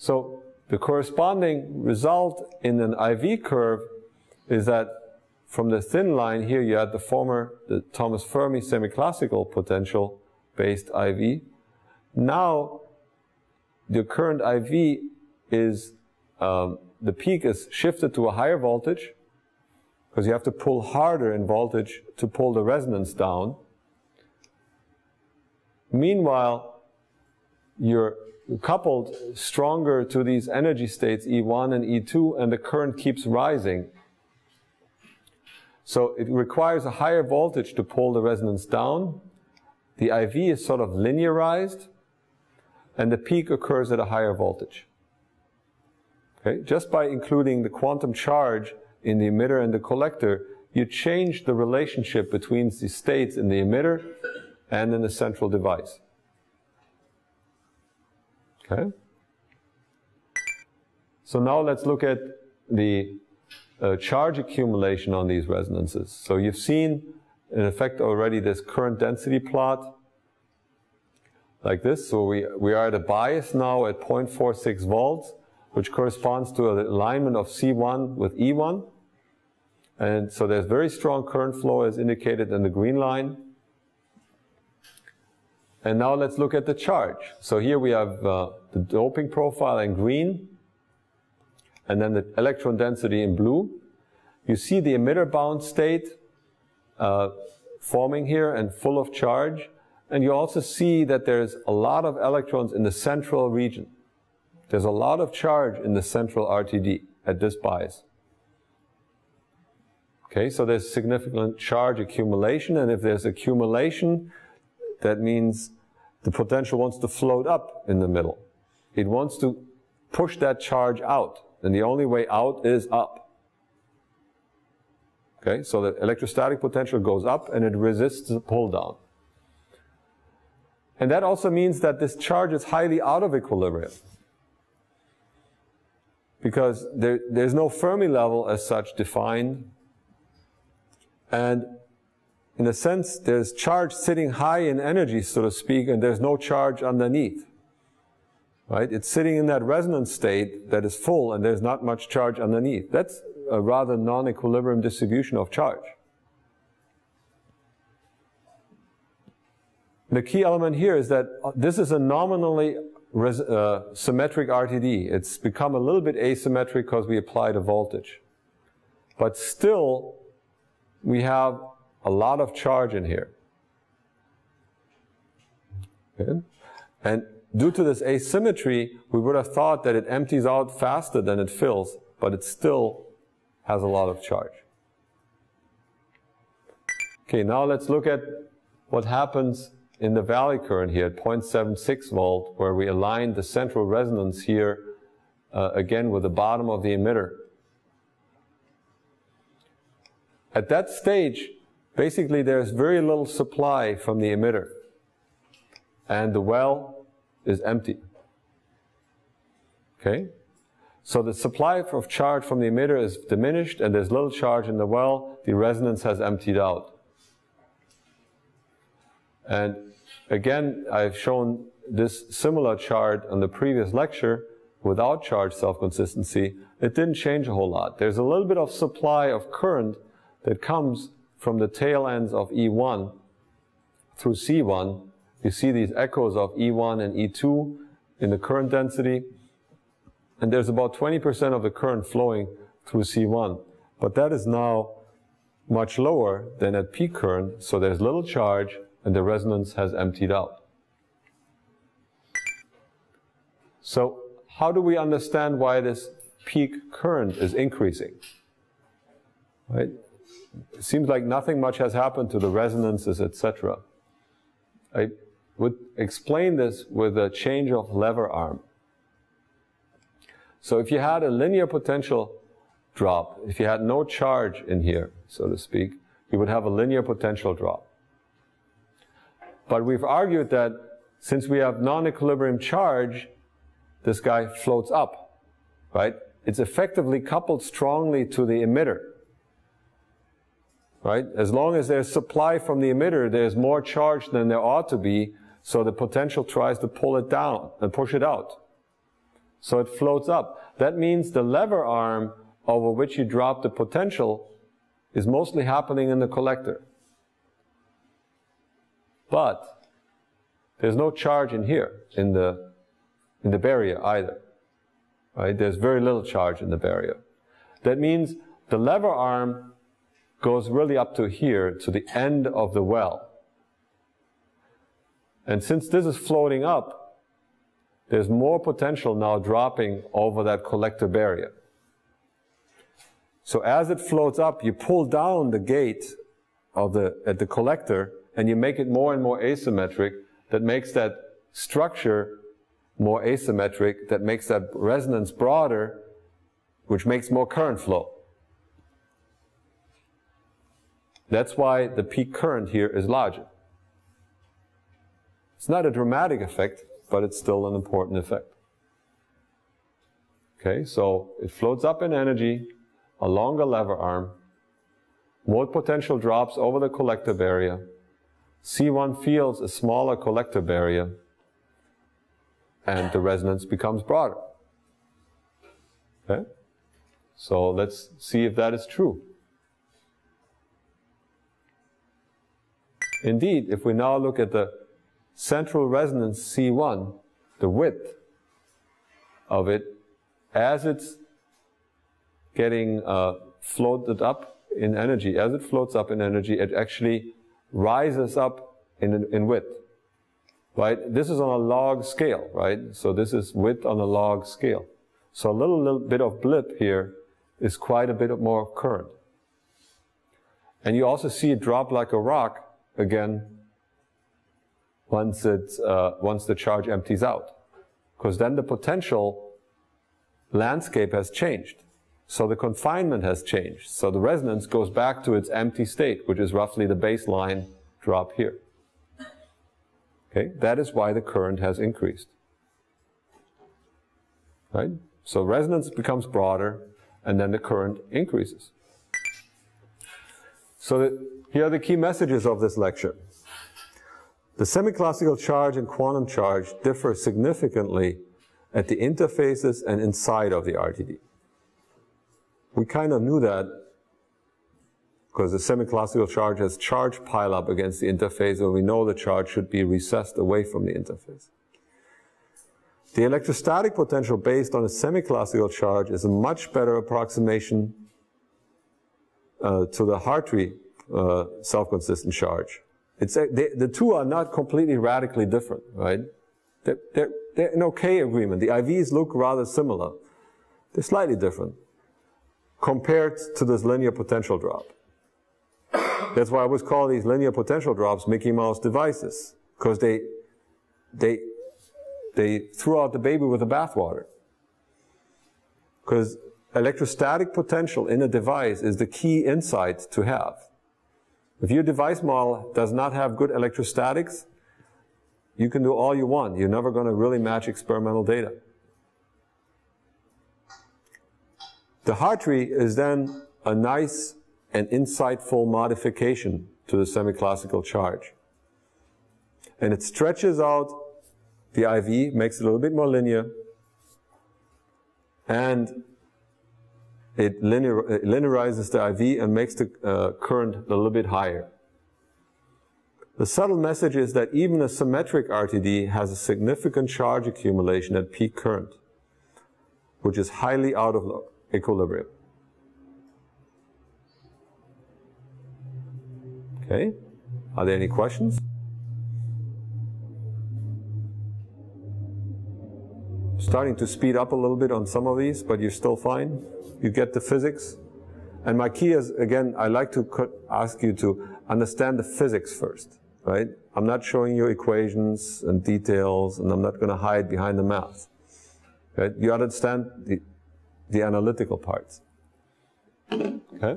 So the corresponding result in an IV curve is that from the thin line here, you had the former the Thomas Fermi semi-classical potential based IV. Now, the current IV is, um, the peak is shifted to a higher voltage because you have to pull harder in voltage to pull the resonance down. Meanwhile, you're coupled stronger to these energy states E1 and E2 and the current keeps rising. So it requires a higher voltage to pull the resonance down. The IV is sort of linearized and the peak occurs at a higher voltage. Okay? Just by including the quantum charge in the emitter and the collector, you change the relationship between the states in the emitter and in the central device. Okay? So now let's look at the uh, charge accumulation on these resonances. So you've seen, in effect, already this current density plot like this. So we, we are at a bias now at 0.46 volts, which corresponds to an alignment of C1 with E1. And so there's very strong current flow as indicated in the green line. And now let's look at the charge. So here we have uh, the doping profile in green, and then the electron density in blue. You see the emitter bound state uh, forming here and full of charge. And you also see that there's a lot of electrons in the central region. There's a lot of charge in the central RTD at this bias. Okay, so there's significant charge accumulation, and if there's accumulation, that means the potential wants to float up in the middle. It wants to push that charge out, and the only way out is up. Okay, so the electrostatic potential goes up and it resists the pull down. And that also means that this charge is highly out of equilibrium. Because there, there's no Fermi level as such defined. And in a sense, there's charge sitting high in energy, so to speak, and there's no charge underneath. Right? It's sitting in that resonance state that is full and there's not much charge underneath. That's a rather non-equilibrium distribution of charge. The key element here is that this is a nominally uh, symmetric RTD. It's become a little bit asymmetric because we applied a voltage. But still, we have a lot of charge in here. Okay? And due to this asymmetry, we would have thought that it empties out faster than it fills, but it still has a lot of charge. Okay, now let's look at what happens in the valley current here at 0.76 volt, where we align the central resonance here uh, again with the bottom of the emitter. At that stage, Basically, there's very little supply from the emitter, and the well is empty. Okay? So the supply of charge from the emitter is diminished, and there's little charge in the well, the resonance has emptied out. And again, I've shown this similar chart on the previous lecture without charge self-consistency. It didn't change a whole lot. There's a little bit of supply of current that comes from the tail ends of E1 through C1, you see these echoes of E1 and E2 in the current density. And there's about 20% of the current flowing through C1. But that is now much lower than at peak current, so there's little charge and the resonance has emptied out. So how do we understand why this peak current is increasing? Right? It seems like nothing much has happened to the resonances, etc. I would explain this with a change of lever arm. So if you had a linear potential drop, if you had no charge in here, so to speak, you would have a linear potential drop. But we've argued that since we have non-equilibrium charge, this guy floats up, right? It's effectively coupled strongly to the emitter right? As long as there's supply from the emitter, there's more charge than there ought to be, so the potential tries to pull it down and push it out. So it floats up. That means the lever arm over which you drop the potential is mostly happening in the collector. But there's no charge in here, in the, in the barrier either. Right? There's very little charge in the barrier. That means the lever arm goes really up to here, to the end of the well. And since this is floating up, there's more potential now dropping over that collector barrier. So as it floats up, you pull down the gate of the, at the collector and you make it more and more asymmetric that makes that structure more asymmetric, that makes that resonance broader, which makes more current flow. That's why the peak current here is larger. It's not a dramatic effect, but it's still an important effect. Okay, so it floats up in energy, along a lever arm, more potential drops over the collector barrier, C1 feels a smaller collector barrier, and the resonance becomes broader. Okay? So let's see if that is true. Indeed, if we now look at the central resonance C1, the width of it, as it's getting uh, floated up in energy, as it floats up in energy, it actually rises up in, in width. Right? This is on a log scale, right? So this is width on a log scale. So a little, little bit of blip here is quite a bit more current. And you also see it drop like a rock again once, it, uh, once the charge empties out. Because then the potential landscape has changed. So the confinement has changed. So the resonance goes back to its empty state, which is roughly the baseline drop here. Okay, that is why the current has increased. Right? So resonance becomes broader, and then the current increases. So the, here are the key messages of this lecture. The semi-classical charge and quantum charge differ significantly at the interfaces and inside of the RTD. We kind of knew that because the semi-classical charge has charge pileup against the interface, and we know the charge should be recessed away from the interface. The electrostatic potential based on a semi-classical charge is a much better approximation uh, to the Hartree uh, self-consistent charge. It's a, they, the two are not completely radically different, right? They're, they're, they're in okay agreement. The IVs look rather similar. They're slightly different compared to this linear potential drop. That's why I always call these linear potential drops Mickey Mouse devices, because they, they, they threw out the baby with the bathwater. Because electrostatic potential in a device is the key insight to have. If your device model does not have good electrostatics, you can do all you want. You're never going to really match experimental data. The Hartree is then a nice and insightful modification to the semi-classical charge. And it stretches out the IV, makes it a little bit more linear, and it linear, linearizes the IV and makes the uh, current a little bit higher. The subtle message is that even a symmetric RTD has a significant charge accumulation at peak current, which is highly out of equilibrium. Okay, are there any questions? Starting to speed up a little bit on some of these, but you're still fine. You get the physics. And my key is, again, I like to ask you to understand the physics first, right? I'm not showing you equations and details, and I'm not going to hide behind the math. Right? You understand the, the analytical parts. Okay?